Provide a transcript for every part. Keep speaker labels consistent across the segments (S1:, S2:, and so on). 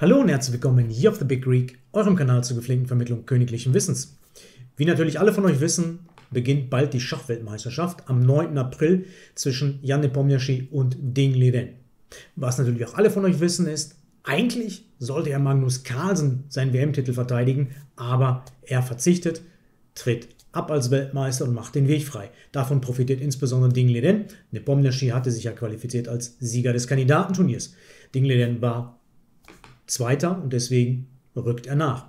S1: Hallo und herzlich willkommen hier auf The Big Greek, eurem Kanal zur gepflegten Vermittlung königlichen Wissens. Wie natürlich alle von euch wissen, beginnt bald die Schachweltmeisterschaft am 9. April zwischen Jan Nepomniachtchi und Ding Liren. Was natürlich auch alle von euch wissen ist, eigentlich sollte er Magnus Carlsen seinen WM-Titel verteidigen, aber er verzichtet, tritt ab als Weltmeister und macht den Weg frei. Davon profitiert insbesondere Ding Liren. Nepomniachtchi hatte sich ja qualifiziert als Sieger des Kandidatenturniers. Ding Liren war Zweiter und deswegen rückt er nach.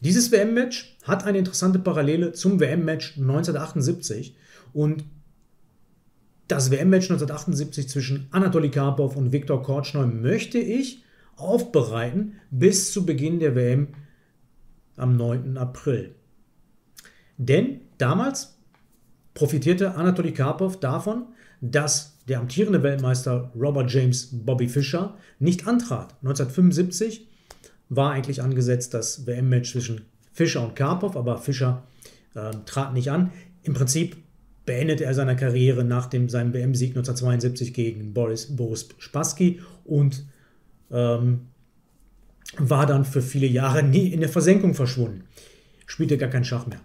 S1: Dieses WM-Match hat eine interessante Parallele zum WM-Match 1978 und das WM-Match 1978 zwischen Anatoly Karpov und Viktor Korchnoi möchte ich aufbereiten bis zu Beginn der WM am 9. April. Denn damals profitierte Anatoly Karpov davon, dass der amtierende Weltmeister Robert James Bobby Fischer nicht antrat. 1975 war eigentlich angesetzt das WM-Match zwischen Fischer und Karpov, aber Fischer äh, trat nicht an. Im Prinzip beendete er seine Karriere nach dem, seinem WM-Sieg 1972 gegen Boris, Boris Spassky und ähm, war dann für viele Jahre nie in der Versenkung verschwunden. Spielte gar kein Schach mehr.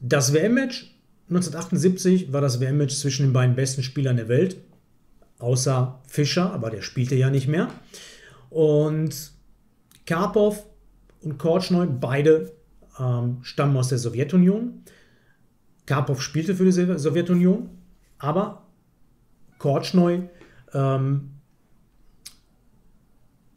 S1: Das WM-Match 1978 war das WM-Match zwischen den beiden besten Spielern der Welt, außer Fischer, aber der spielte ja nicht mehr. Und Karpov und Korchnoi, beide ähm, stammen aus der Sowjetunion. Karpov spielte für die Sowjetunion, aber Korchnoi ähm,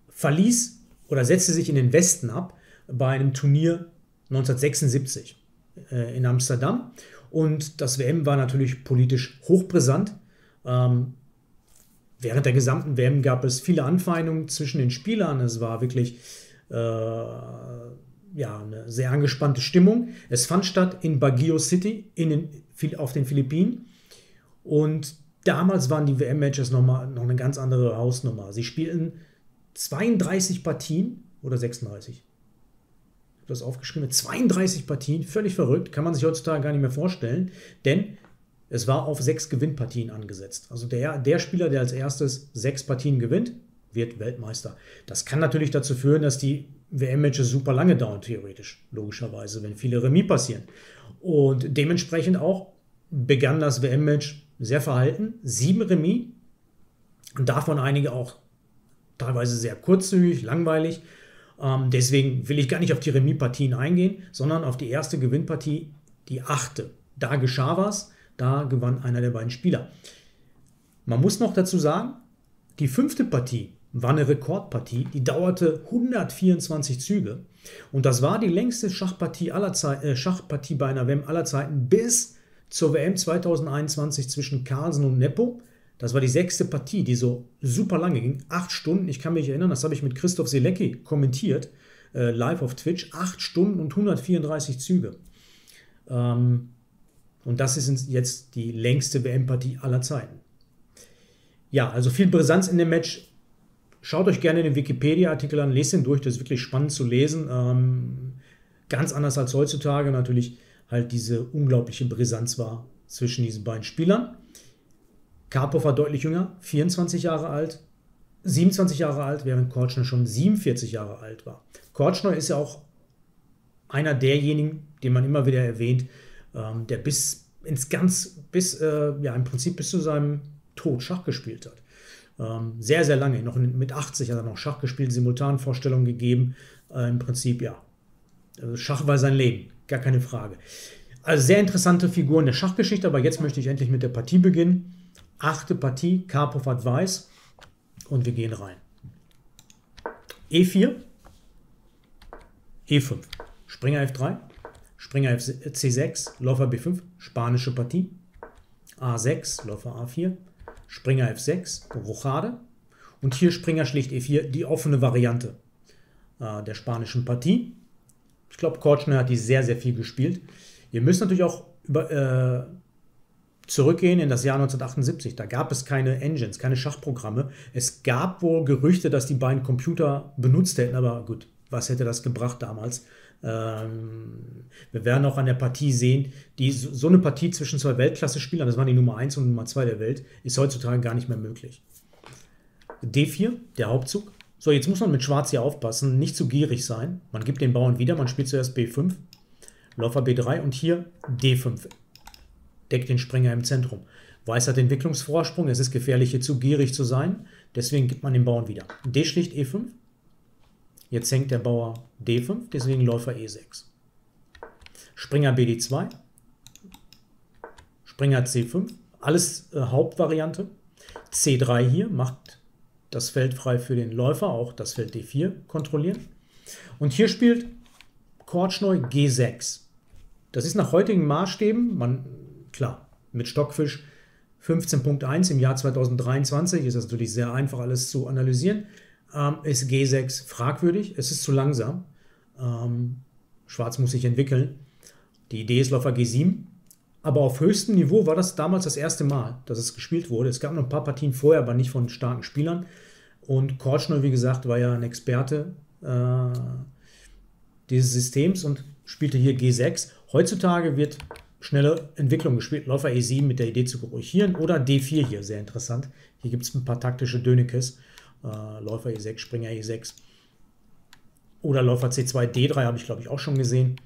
S1: verließ oder setzte sich in den Westen ab bei einem Turnier 1976 äh, in Amsterdam und das WM war natürlich politisch hochbrisant. Ähm, während der gesamten WM gab es viele Anfeindungen zwischen den Spielern. Es war wirklich äh, ja, eine sehr angespannte Stimmung. Es fand statt in Baguio City in den, auf den Philippinen. Und damals waren die WM-Matches noch, noch eine ganz andere Hausnummer. Sie spielten 32 Partien oder 36 das aufgeschrieben, 32 Partien, völlig verrückt, kann man sich heutzutage gar nicht mehr vorstellen, denn es war auf sechs Gewinnpartien angesetzt. Also der, der Spieler, der als erstes sechs Partien gewinnt, wird Weltmeister. Das kann natürlich dazu führen, dass die WM-Matches super lange dauern, theoretisch, logischerweise, wenn viele Remis passieren. Und dementsprechend auch begann das WM-Match sehr verhalten. Sieben Remis, davon einige auch teilweise sehr kurzzügig, langweilig. Ähm, deswegen will ich gar nicht auf die Remis-Partien eingehen, sondern auf die erste Gewinnpartie, die achte. Da geschah was, da gewann einer der beiden Spieler. Man muss noch dazu sagen, die fünfte Partie war eine Rekordpartie, die dauerte 124 Züge und das war die längste Schachpartie, aller Zeit, äh, Schachpartie bei einer WM aller Zeiten bis zur WM 2021 zwischen Carlsen und Neppo. Das war die sechste Partie, die so super lange ging. Acht Stunden. Ich kann mich erinnern, das habe ich mit Christoph Selecki kommentiert, äh, live auf Twitch. Acht Stunden und 134 Züge. Ähm, und das ist jetzt die längste WM-Partie aller Zeiten. Ja, also viel Brisanz in dem Match. Schaut euch gerne den Wikipedia-Artikel an, lest ihn durch, das ist wirklich spannend zu lesen. Ähm, ganz anders als heutzutage natürlich halt diese unglaubliche Brisanz war zwischen diesen beiden Spielern. Karpov war deutlich jünger, 24 Jahre alt, 27 Jahre alt, während Kortschner schon 47 Jahre alt war. Kortschner ist ja auch einer derjenigen, den man immer wieder erwähnt, ähm, der bis ins ganz, bis, äh, ja, im Prinzip bis zu seinem Tod Schach gespielt hat. Ähm, sehr, sehr lange, noch mit 80 hat er noch Schach gespielt, Simultanvorstellungen gegeben. Äh, Im Prinzip, ja, also Schach war sein Leben, gar keine Frage. Also sehr interessante Figur in der Schachgeschichte, aber jetzt möchte ich endlich mit der Partie beginnen. Achte Partie, Karpov hat Weiß und wir gehen rein. E4, E5, Springer F3, Springer C6, Läufer B5, spanische Partie, A6, Läufer A4, Springer F6, Rochade und hier Springer schlicht E4, die offene Variante äh, der spanischen Partie. Ich glaube, Kortschner hat die sehr, sehr viel gespielt. Ihr müsst natürlich auch über, äh, zurückgehen in das Jahr 1978. Da gab es keine Engines, keine Schachprogramme. Es gab wohl Gerüchte, dass die beiden Computer benutzt hätten, aber gut, was hätte das gebracht damals? Ähm, wir werden auch an der Partie sehen, die, so eine Partie zwischen zwei Weltklasse-Spielern, das waren die Nummer 1 und Nummer 2 der Welt, ist heutzutage gar nicht mehr möglich. D4, der Hauptzug, So, jetzt muss man mit Schwarz hier aufpassen, nicht zu gierig sein. Man gibt den Bauern wieder, man spielt zuerst B5, Läufer B3 und hier D5. Deckt den Springer im Zentrum. Weiß hat Entwicklungsvorsprung, es ist gefährlich hier zu gierig zu sein, deswegen gibt man den Bauern wieder. D schlicht E5. Jetzt hängt der Bauer D5, deswegen Läufer E6. Springer BD2. Springer C5. Alles äh, Hauptvariante. C3 hier macht das Feld frei für den Läufer, auch das Feld D4 kontrollieren. Und hier spielt Kortschneu G6. Das ist nach heutigen Maßstäben, man, klar, mit Stockfisch 15.1 im Jahr 2023 ist das natürlich sehr einfach alles zu analysieren. Ähm, ist G6 fragwürdig, es ist zu langsam. Ähm, Schwarz muss sich entwickeln. Die Idee ist Läufer G7. Aber auf höchstem Niveau war das damals das erste Mal, dass es gespielt wurde. Es gab noch ein paar Partien vorher, aber nicht von starken Spielern. Und Kortschner, wie gesagt, war ja ein Experte äh, dieses Systems und spielte hier G6. Heutzutage wird schnelle Entwicklung gespielt. Läufer E7 mit der Idee zu korrigieren oder D4 hier, sehr interessant. Hier gibt es ein paar taktische Dönekes. Äh, Läufer E6, Springer E6. Oder Läufer C2, D3 habe ich glaube ich auch schon gesehen.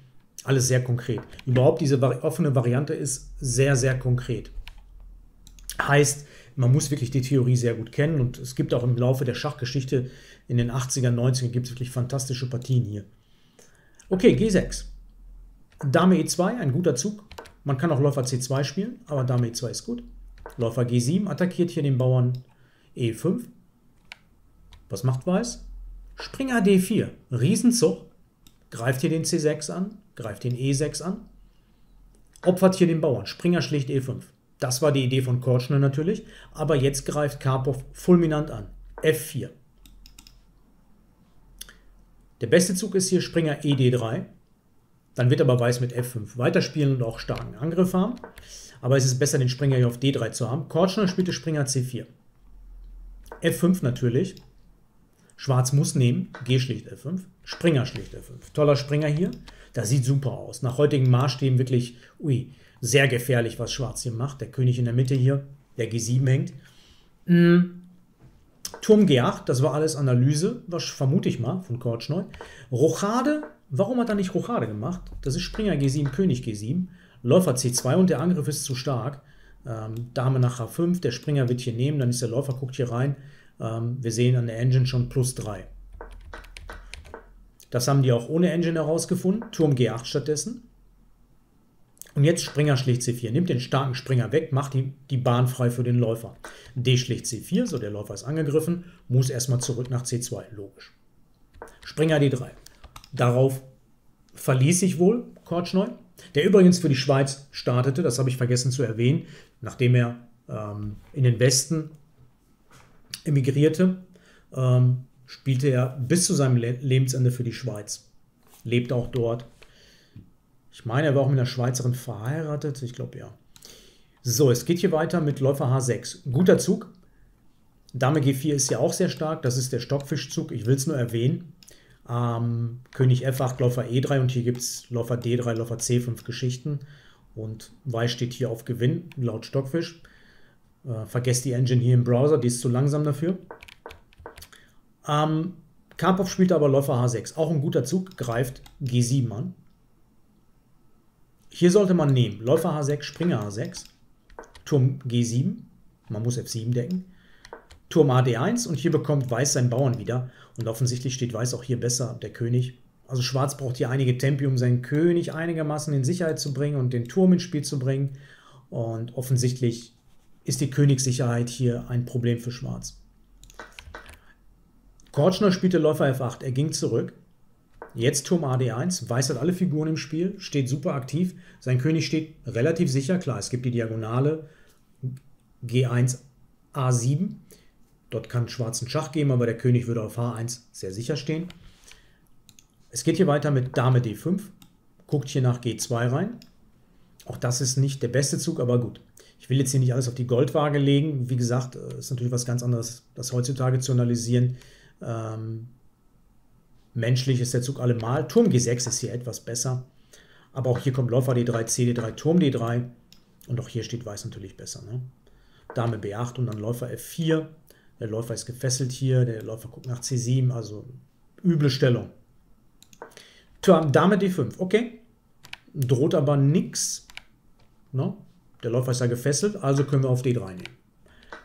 S1: Alles sehr konkret. Überhaupt diese offene Variante ist sehr, sehr konkret. Heißt, man muss wirklich die Theorie sehr gut kennen und es gibt auch im Laufe der Schachgeschichte in den 80er, 90er gibt es wirklich fantastische Partien hier. Okay, G6. Dame E2, ein guter Zug. Man kann auch Läufer C2 spielen, aber Dame E2 ist gut. Läufer G7 attackiert hier den Bauern E5. Was macht Weiß? Springer D4. Riesenzug. Greift hier den C6 an, greift den E6 an. Opfert hier den Bauern. Springer schlicht E5. Das war die Idee von Kortschner natürlich, aber jetzt greift Karpov fulminant an. F4. Der beste Zug ist hier Springer ED3. Dann wird aber Weiß mit F5 weiterspielen und auch starken Angriff haben. Aber es ist besser, den Springer hier auf D3 zu haben. Kortschner spielte Springer C4. F5 natürlich. Schwarz muss nehmen. G schlicht F5. Springer schlicht F5. Toller Springer hier. Das sieht super aus. Nach heutigen Maßstäben wirklich, ui, sehr gefährlich, was Schwarz hier macht. Der König in der Mitte hier, der G7 hängt. Mhm. Turm G8, das war alles Analyse, was vermute ich mal, von Kortschneu. Rochade, warum hat er nicht Rochade gemacht? Das ist Springer G7, König G7. Läufer C2 und der Angriff ist zu stark. Ähm, Dame nach H5, der Springer wird hier nehmen, dann ist der Läufer, guckt hier rein. Ähm, wir sehen an der Engine schon plus 3. Das haben die auch ohne Engine herausgefunden. Turm G8 stattdessen. Und jetzt Springer schlicht C4. Nimmt den starken Springer weg, macht die, die Bahn frei für den Läufer. D schlicht C4, so der Läufer ist angegriffen, muss erstmal zurück nach C2, logisch. Springer D3. Darauf verließ sich wohl Kortschneu, der übrigens für die Schweiz startete, das habe ich vergessen zu erwähnen, nachdem er ähm, in den Westen emigrierte, ähm, spielte er bis zu seinem Le Lebensende für die Schweiz. Lebt auch dort, ich meine, er war auch mit einer Schweizerin verheiratet. Ich glaube, ja. So, es geht hier weiter mit Läufer H6. Guter Zug. Dame G4 ist ja auch sehr stark. Das ist der Stockfischzug. Ich will es nur erwähnen. Ähm, König F8, Läufer E3 und hier gibt es Läufer D3, Läufer C5 Geschichten. Und Weiß steht hier auf Gewinn, laut Stockfisch. Äh, vergesst die Engine hier im Browser, die ist zu langsam dafür. Ähm, Karpov spielt aber Läufer H6. Auch ein guter Zug, greift G7 an. Hier sollte man nehmen Läufer H6, Springer H6, Turm G7, man muss F7 decken, Turm AD1 und hier bekommt Weiß seinen Bauern wieder. Und offensichtlich steht Weiß auch hier besser, der König. Also Schwarz braucht hier einige Tempi, um seinen König einigermaßen in Sicherheit zu bringen und den Turm ins Spiel zu bringen. Und offensichtlich ist die Königssicherheit hier ein Problem für Schwarz. Kortschner spielte Läufer F8, er ging zurück. Jetzt Turm AD1, Weiß hat alle Figuren im Spiel, steht super aktiv. Sein König steht relativ sicher. Klar, es gibt die Diagonale G1 A7. Dort kann Schwarz einen Schach geben, aber der König würde auf H1 sehr sicher stehen. Es geht hier weiter mit Dame D5. Guckt hier nach G2 rein. Auch das ist nicht der beste Zug, aber gut. Ich will jetzt hier nicht alles auf die Goldwaage legen. Wie gesagt, äh, ist natürlich was ganz anderes, das heutzutage zu analysieren. Ähm, Menschlich ist der Zug allemal. Turm G6 ist hier etwas besser. Aber auch hier kommt Läufer D3, CD3, Turm D3. Und auch hier steht Weiß natürlich besser. Ne? Dame B8 und dann Läufer F4. Der Läufer ist gefesselt hier, der Läufer guckt nach C7, also üble Stellung. Dame D5, okay. Droht aber nichts. No? Der Läufer ist ja gefesselt, also können wir auf D3 nehmen.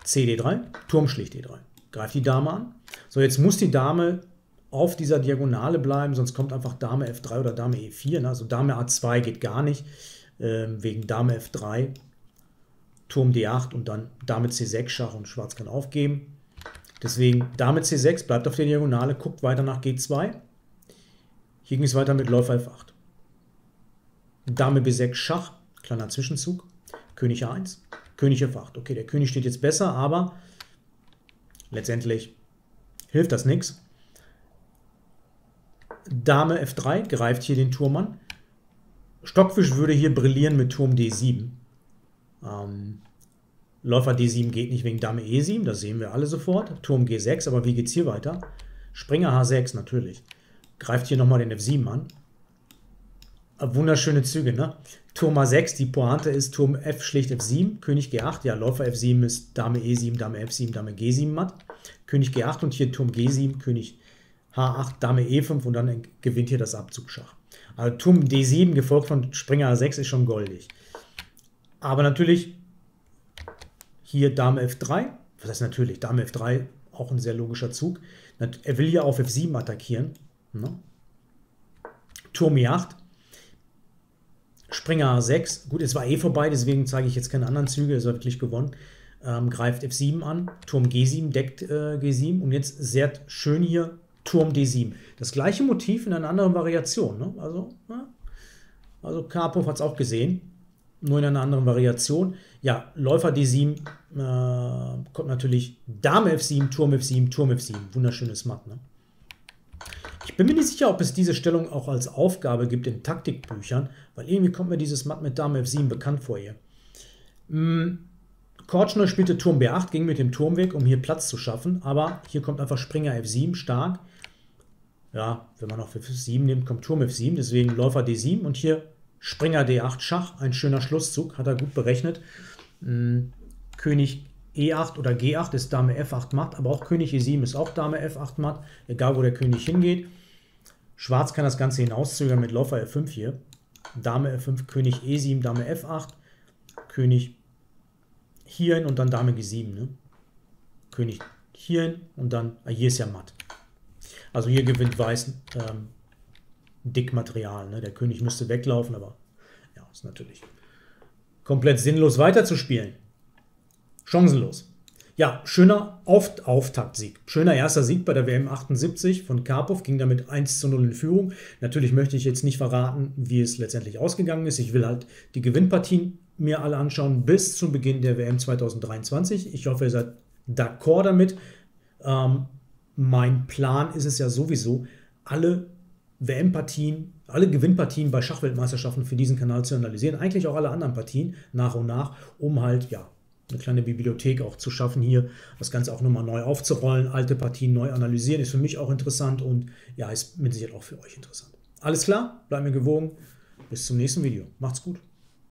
S1: CD3, Turm schlicht D3. Greift die Dame an. So, jetzt muss die Dame auf dieser Diagonale bleiben, sonst kommt einfach Dame F3 oder Dame E4. Ne? Also Dame A2 geht gar nicht, äh, wegen Dame F3, Turm D8 und dann Dame C6 Schach und Schwarz kann aufgeben. Deswegen Dame C6 bleibt auf der Diagonale, guckt weiter nach G2. Hier ging es weiter mit Läufer F8. Dame B6 Schach, kleiner Zwischenzug. König A1, König F8. Okay, der König steht jetzt besser, aber letztendlich hilft das nichts. Dame F3 greift hier den Turm an. Stockfisch würde hier brillieren mit Turm D7. Ähm, Läufer D7 geht nicht wegen Dame E7, das sehen wir alle sofort. Turm G6, aber wie geht es hier weiter? Springer H6 natürlich. Greift hier nochmal den F7 an. Äh, wunderschöne Züge, ne? Turm A6, die Pointe ist Turm F schlicht F7, König G8, ja, Läufer F7 ist Dame E7, Dame F7, Dame G7 matt. König G8 und hier Turm G7, König H8, Dame E5 und dann gewinnt hier das Abzugschach. Also Turm D7 gefolgt von Springer A6 ist schon goldig. Aber natürlich hier Dame F3, was heißt natürlich, Dame F3 auch ein sehr logischer Zug. Er will hier auf F7 attackieren. Ne? Turm E8, Springer A6, gut, es war eh vorbei, deswegen zeige ich jetzt keine anderen Züge, es war wirklich gewonnen. Ähm, greift F7 an, Turm G7 deckt äh, G7 und jetzt sehr schön hier Turm D7. Das gleiche Motiv in einer anderen Variation. Ne? Also, ja. also Karpov hat es auch gesehen, nur in einer anderen Variation. Ja, Läufer D7 äh, kommt natürlich Dame F7, Turm F7, Turm F7. Wunderschönes Matt. Ne? Ich bin mir nicht sicher, ob es diese Stellung auch als Aufgabe gibt in Taktikbüchern, weil irgendwie kommt mir dieses Matt mit Dame F7 bekannt vor ihr. Hm, Kortschner spielte Turm B8, ging mit dem Turm weg, um hier Platz zu schaffen, aber hier kommt einfach Springer F7 stark. Ja, wenn man auf F7 nimmt, kommt Turm F7, deswegen Läufer D7 und hier Springer D8 Schach, ein schöner Schlusszug, hat er gut berechnet. Hm, König E8 oder G8 ist Dame F8 matt, aber auch König E7 ist auch Dame F8 matt, egal wo der König hingeht. Schwarz kann das Ganze hinauszögern mit Läufer F5 hier. Dame F5, König E7, Dame F8, König hierhin und dann Dame G7. Ne? König hierhin und dann, ah, hier ist ja matt. Also hier gewinnt Weiß ähm, dick Material. Ne? Der König müsste weglaufen, aber ja, ist natürlich komplett sinnlos weiterzuspielen. Chancenlos. Ja, schöner Auft Auftaktsieg. Schöner erster Sieg bei der WM 78 von Karpov, ging damit 1 zu 0 in Führung. Natürlich möchte ich jetzt nicht verraten, wie es letztendlich ausgegangen ist. Ich will halt die Gewinnpartien mir alle anschauen bis zum Beginn der WM 2023. Ich hoffe, ihr seid d'accord damit. Ähm, mein Plan ist es ja sowieso, alle WM-Partien, alle Gewinnpartien bei Schachweltmeisterschaften für diesen Kanal zu analysieren. Eigentlich auch alle anderen Partien nach und nach, um halt, ja, eine kleine Bibliothek auch zu schaffen hier, das Ganze auch nochmal neu aufzurollen, alte Partien neu analysieren, ist für mich auch interessant und ja, ist mit Sicherheit auch für euch interessant. Alles klar, bleibt mir gewogen. Bis zum nächsten Video. Macht's gut.